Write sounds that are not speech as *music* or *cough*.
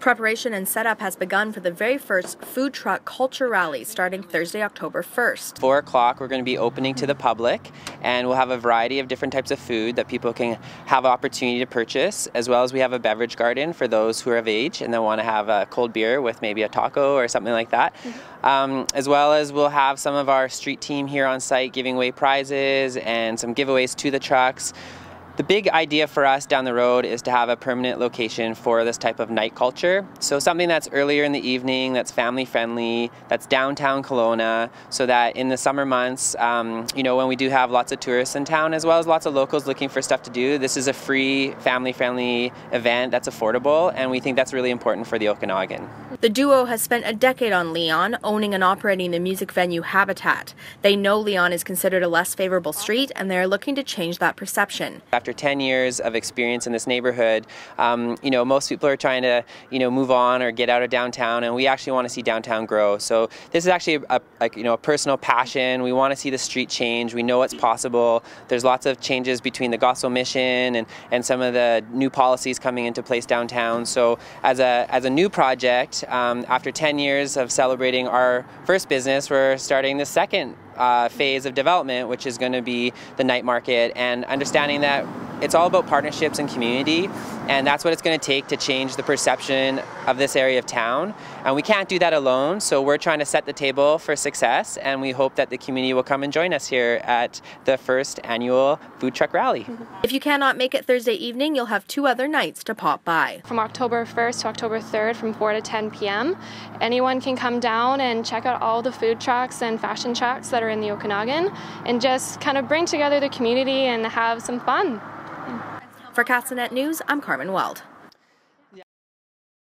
Preparation and setup has begun for the very first food truck culture rally starting Thursday, October 1st. Four o'clock, we're going to be opening to the public, and we'll have a variety of different types of food that people can have opportunity to purchase, as well as we have a beverage garden for those who are of age and they want to have a cold beer with maybe a taco or something like that. Mm-hmm. Um, as well as we'll have some of our street team here on site giving away prizes and some giveaways to the trucks. The big idea for us down the road is to have a permanent location for this type of night culture. So something that's earlier in the evening, that's family friendly, that's downtown Kelowna, so that in the summer months, um, you know, when we do have lots of tourists in town, as well as lots of locals looking for stuff to do, this is a free, family friendly event that's affordable, and we think that's really important for the Okanagan. The duo has spent a decade on Leon, owning and operating the music venue Habitat. They know Leon is considered a less favorable street, and they are looking to change that perception. After after 10 years of experience in this neighborhood, um, you know, most people are trying to, you know, move on or get out of downtown, and we actually want to see downtown grow. So this is actually a, a you know, a personal passion. We want to see the street change. We know what's possible. There's lots of changes between the gospel mission and, and some of the new policies coming into place downtown. So as a, as a new project, um, after 10 years of celebrating our first business, we're starting the second uh, phase of development, which is going to be the night market, and understanding that it's all about partnerships and community, and that's what it's going to take to change the perception of this area of town. And we can't do that alone, so we're trying to set the table for success, and we hope that the community will come and join us here at the first annual Food Truck Rally. *laughs* If you cannot make it Thursday evening, you'll have two other nights to pop by. From October 1st to October 3rd from 4 to 10 p.m., anyone can come down and check out all the food trucks and fashion trucks that are in the Okanagan and just kind of bring together the community and have some fun. For Castanet News, I'm Carmen Weld.